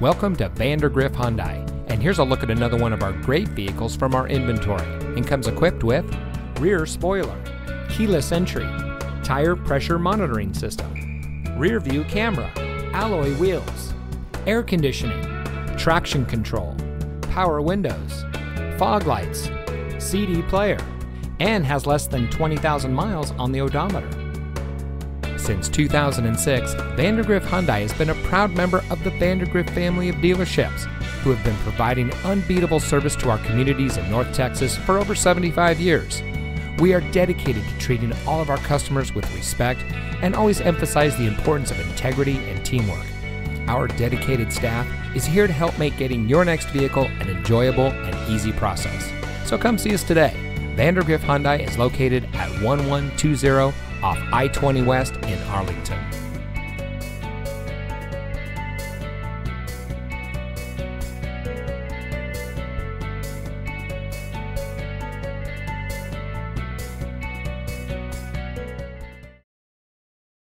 Welcome to Vandergriff Hyundai, and here's a look at another one of our great vehicles from our inventory and comes equipped with rear spoiler, keyless entry, tire pressure monitoring system, rear view camera, alloy wheels, air conditioning, traction control, power windows, fog lights, CD player, and has less than 20,000 miles on the odometer. Since 2006, Vandergriff Hyundai has been a proud member of the Vandergriff family of dealerships who have been providing unbeatable service to our communities in North Texas for over 75 years. We are dedicated to treating all of our customers with respect and always emphasize the importance of integrity and teamwork. Our dedicated staff is here to help make getting your next vehicle an enjoyable and easy process. So come see us today. Vandergriff Hyundai is located at 1120 off I 20 West in Arlington.